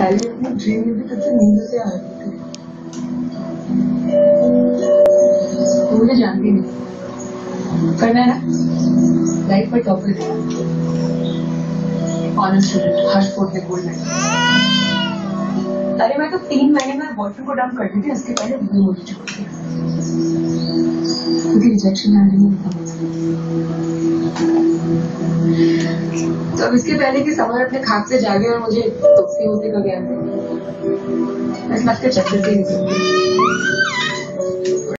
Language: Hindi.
पहले ड्रीम में भी नींद से आ रही थी मुझे जानती नहीं। पर मैं लाइफ टॉपर थी ऑनर स्टूडेंट हर स्पोर्ट में गोल्ड मेडल अरे मैं तो तीन महीने में बॉयफ्रेंड को डंप करती थी, उसके पहले वो मुझे छोड़ क्योंकि रिजेक्शन आ रही है अब इसके पहले कि समर अपने खाक से जागे और मुझे तो होते का ज्ञान दे मैं इस के चक्कर से नहीं सकती